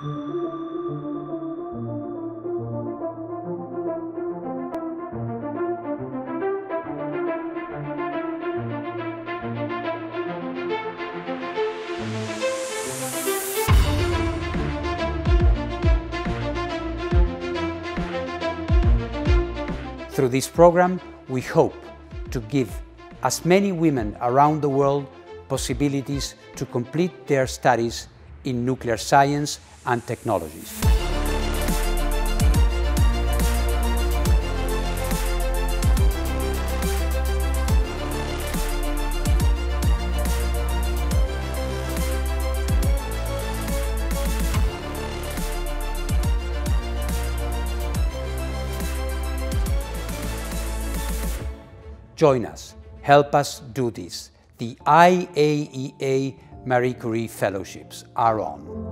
Through this program, we hope to give as many women around the world possibilities to complete their studies in nuclear science and technologies. Join us, help us do this. The IAEA Marie Curie Fellowships are on.